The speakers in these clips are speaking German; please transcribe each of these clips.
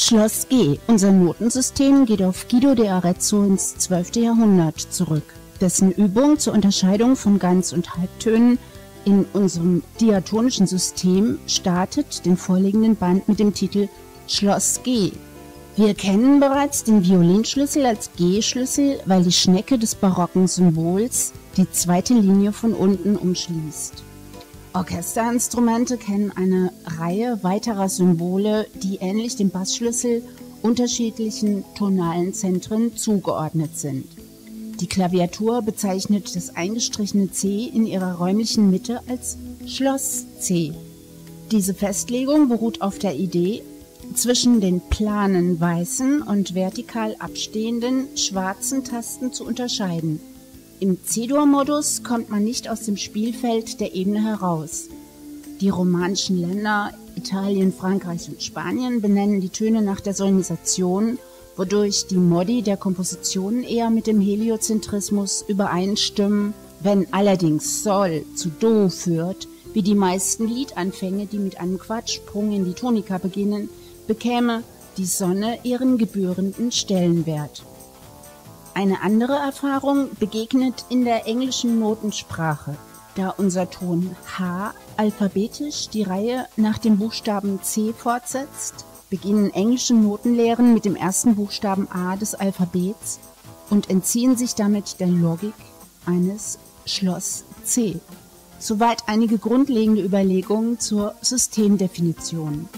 Schloss G. Unser Notensystem geht auf Guido de Arezzo ins 12. Jahrhundert zurück. Dessen Übung zur Unterscheidung von Ganz- und Halbtönen in unserem diatonischen System startet den vorliegenden Band mit dem Titel Schloss G. Wir kennen bereits den Violinschlüssel als G-Schlüssel, weil die Schnecke des barocken Symbols die zweite Linie von unten umschließt. Orchesterinstrumente kennen eine Reihe weiterer Symbole, die ähnlich dem Bassschlüssel unterschiedlichen tonalen Zentren zugeordnet sind. Die Klaviatur bezeichnet das eingestrichene C in ihrer räumlichen Mitte als Schloss C. Diese Festlegung beruht auf der Idee, zwischen den planen weißen und vertikal abstehenden schwarzen Tasten zu unterscheiden – im C-Dur-Modus kommt man nicht aus dem Spielfeld der Ebene heraus. Die romanischen Länder Italien, Frankreich und Spanien benennen die Töne nach der Solisation, wodurch die Modi der Kompositionen eher mit dem Heliozentrismus übereinstimmen. Wenn allerdings Sol zu Do führt, wie die meisten Liedanfänge, die mit einem Quatschsprung in die Tonika beginnen, bekäme die Sonne ihren gebührenden Stellenwert. Eine andere Erfahrung begegnet in der englischen Notensprache, da unser Ton H alphabetisch die Reihe nach dem Buchstaben C fortsetzt, beginnen englische Notenlehren mit dem ersten Buchstaben A des Alphabets und entziehen sich damit der Logik eines Schloss C. Soweit einige grundlegende Überlegungen zur Systemdefinition.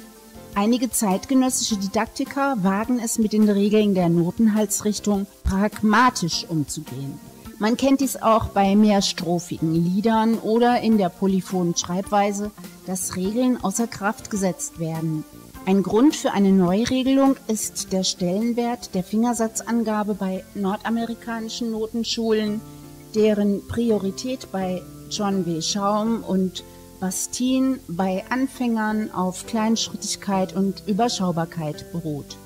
Einige zeitgenössische Didaktiker wagen es mit den Regeln der Notenhalsrichtung pragmatisch umzugehen. Man kennt dies auch bei mehrstrophigen Liedern oder in der polyphonen Schreibweise, dass Regeln außer Kraft gesetzt werden. Ein Grund für eine Neuregelung ist der Stellenwert der Fingersatzangabe bei nordamerikanischen Notenschulen, deren Priorität bei John W. Schaum und Bastin bei Anfängern auf Kleinschrittigkeit und Überschaubarkeit beruht.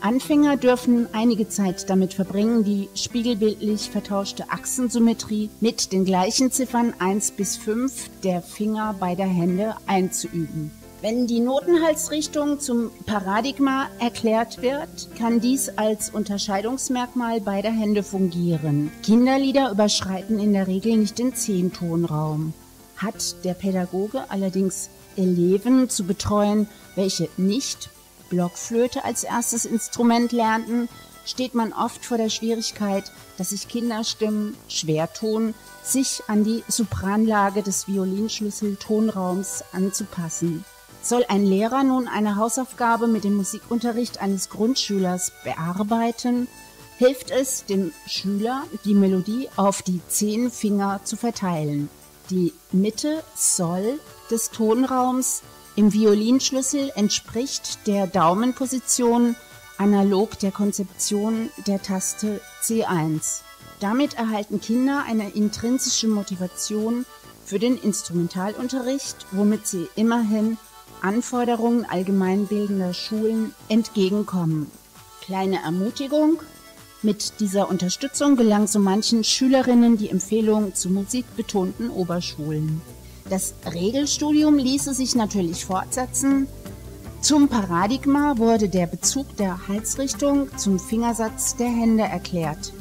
Anfänger dürfen einige Zeit damit verbringen, die spiegelbildlich vertauschte Achsensymmetrie mit den gleichen Ziffern 1 bis 5 der Finger beider Hände einzuüben. Wenn die Notenhalsrichtung zum Paradigma erklärt wird, kann dies als Unterscheidungsmerkmal beider Hände fungieren. Kinderlieder überschreiten in der Regel nicht den Zehntonraum hat der Pädagoge allerdings Eleven zu betreuen, welche nicht Blockflöte als erstes Instrument lernten, steht man oft vor der Schwierigkeit, dass sich Kinderstimmen schwer tun, sich an die Sopranlage des Violinschlüssel-Tonraums anzupassen. Soll ein Lehrer nun eine Hausaufgabe mit dem Musikunterricht eines Grundschülers bearbeiten, hilft es dem Schüler, die Melodie auf die zehn Finger zu verteilen. Die Mitte Soll des Tonraums im Violinschlüssel entspricht der Daumenposition analog der Konzeption der Taste C1. Damit erhalten Kinder eine intrinsische Motivation für den Instrumentalunterricht, womit sie immerhin Anforderungen allgemeinbildender Schulen entgegenkommen. Kleine Ermutigung, mit dieser Unterstützung gelang so manchen Schülerinnen die Empfehlung zu musikbetonten Oberschulen. Das Regelstudium ließe sich natürlich fortsetzen. Zum Paradigma wurde der Bezug der Halsrichtung zum Fingersatz der Hände erklärt.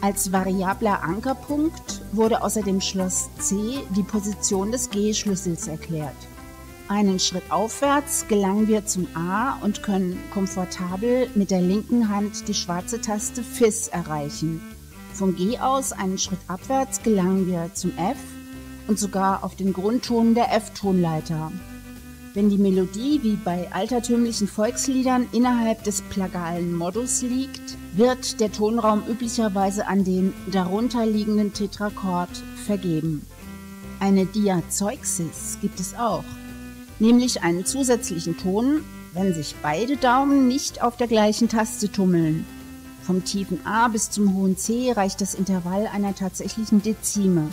Als variabler Ankerpunkt wurde außer dem Schloss C die Position des G-Schlüssels erklärt. Einen Schritt aufwärts gelangen wir zum A und können komfortabel mit der linken Hand die schwarze Taste Fis erreichen. Vom G aus einen Schritt abwärts gelangen wir zum F und sogar auf den Grundton der F-Tonleiter. Wenn die Melodie wie bei altertümlichen Volksliedern innerhalb des plagalen Modus liegt, wird der Tonraum üblicherweise an den darunter liegenden Tetrachord vergeben. Eine Diazeuxis gibt es auch nämlich einen zusätzlichen Ton, wenn sich beide Daumen nicht auf der gleichen Taste tummeln. Vom tiefen A bis zum hohen C reicht das Intervall einer tatsächlichen Dezime.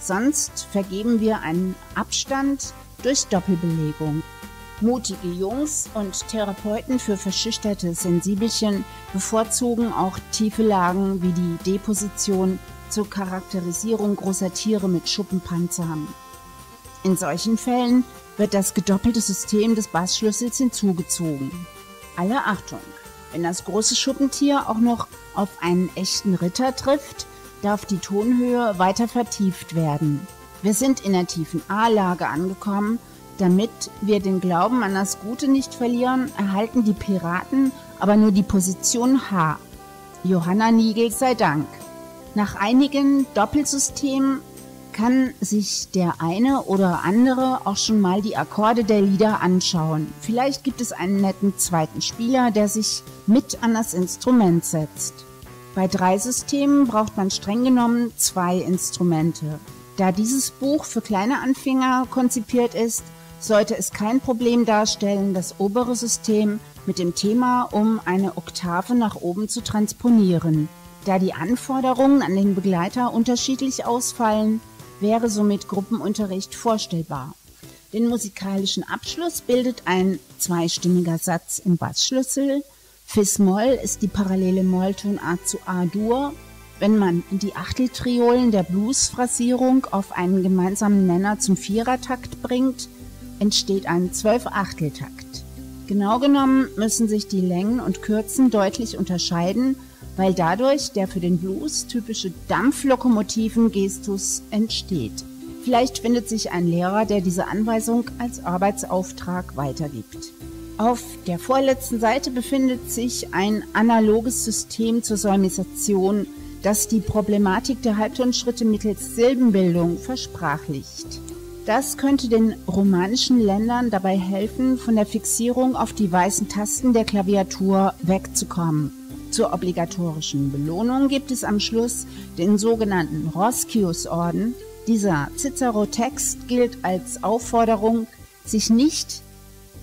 Sonst vergeben wir einen Abstand durch Doppelbelegung. Mutige Jungs und Therapeuten für verschüchterte Sensibelchen bevorzugen auch tiefe Lagen wie die D-Position zur Charakterisierung großer Tiere mit Schuppenpanzern. In solchen Fällen wird das gedoppelte System des Bassschlüssels hinzugezogen. Alle Achtung! Wenn das große Schuppentier auch noch auf einen echten Ritter trifft, darf die Tonhöhe weiter vertieft werden. Wir sind in der tiefen A-Lage angekommen. Damit wir den Glauben an das Gute nicht verlieren, erhalten die Piraten aber nur die Position H. Johanna Niegel sei Dank. Nach einigen Doppelsystemen kann sich der eine oder andere auch schon mal die Akkorde der Lieder anschauen. Vielleicht gibt es einen netten zweiten Spieler, der sich mit an das Instrument setzt. Bei drei Systemen braucht man streng genommen zwei Instrumente. Da dieses Buch für kleine Anfänger konzipiert ist, sollte es kein Problem darstellen, das obere System mit dem Thema um eine Oktave nach oben zu transponieren. Da die Anforderungen an den Begleiter unterschiedlich ausfallen, wäre somit Gruppenunterricht vorstellbar. Den musikalischen Abschluss bildet ein zweistimmiger Satz im Bassschlüssel. Fis-Moll ist die parallele Molltonart zu A-Dur. Wenn man die Achteltriolen der Blues-Phrasierung auf einen gemeinsamen Nenner zum Vierertakt bringt, entsteht ein Zwölf-Achteltakt. Genau genommen müssen sich die Längen und Kürzen deutlich unterscheiden, weil dadurch der für den Blues typische Dampflokomotiven-Gestus entsteht. Vielleicht findet sich ein Lehrer, der diese Anweisung als Arbeitsauftrag weitergibt. Auf der vorletzten Seite befindet sich ein analoges System zur Solmisation, das die Problematik der Halbtonschritte mittels Silbenbildung versprachlicht. Das könnte den romanischen Ländern dabei helfen, von der Fixierung auf die weißen Tasten der Klaviatur wegzukommen. Zur obligatorischen Belohnung gibt es am Schluss den sogenannten Roskius-Orden. Dieser Cicero-Text gilt als Aufforderung, sich nicht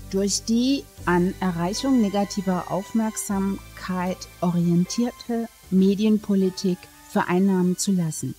durch die an Erreichung negativer Aufmerksamkeit orientierte Medienpolitik vereinnahmen zu lassen.